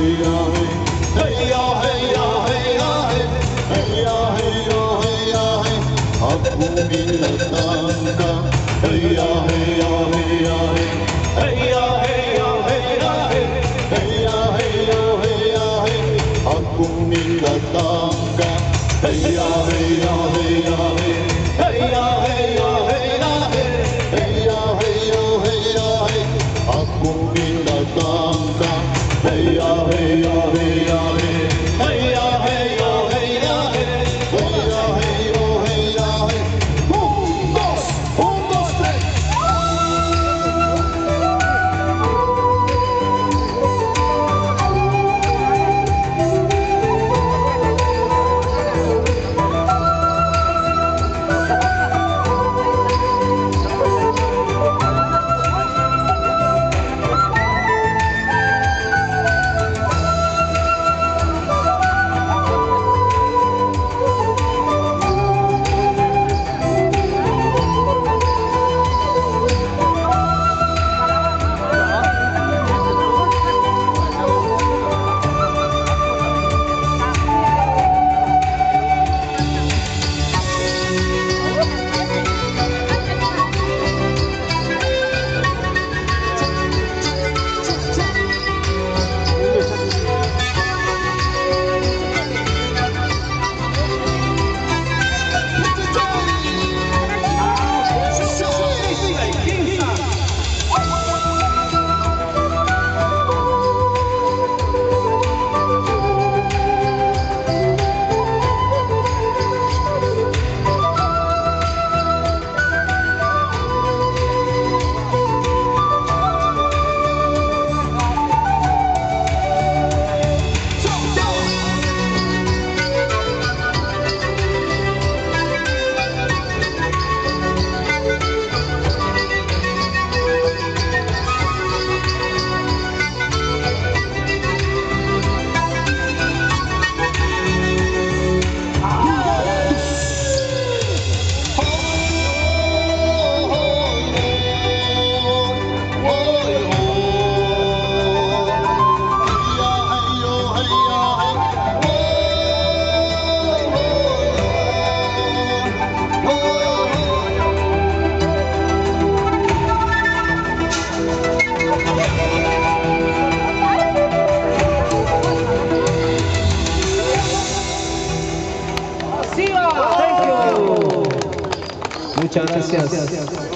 Hey, yeah, hey, yeah, hey, yeah. Muchas gracias.